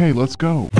Okay, let's go.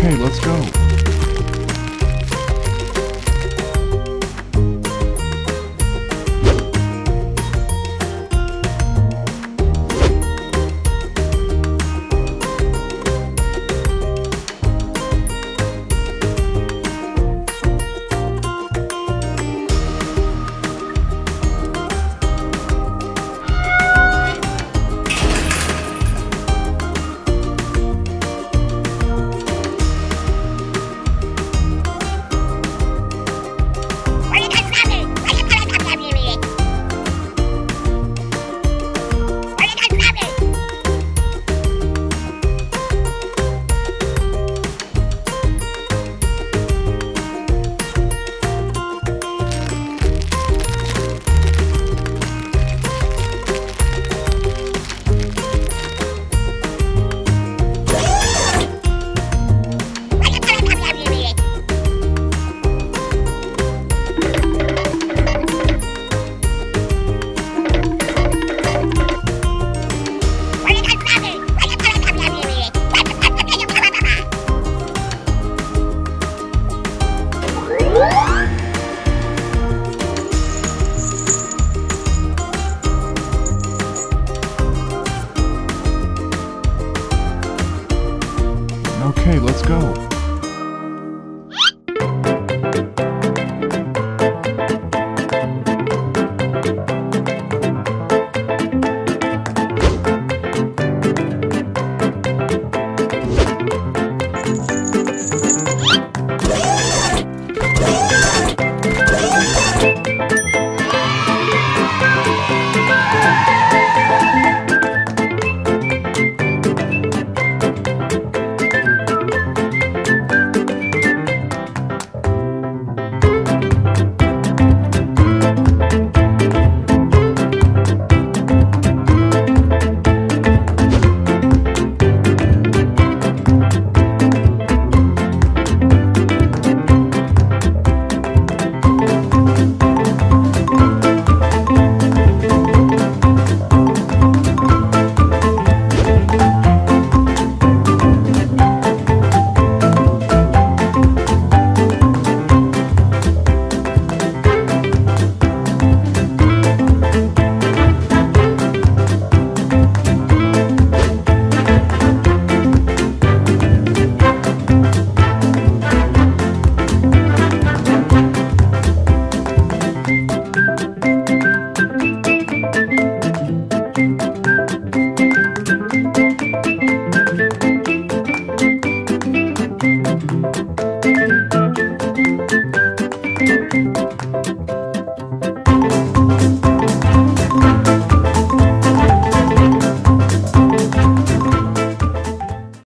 Okay, let's go. Okay, let's go.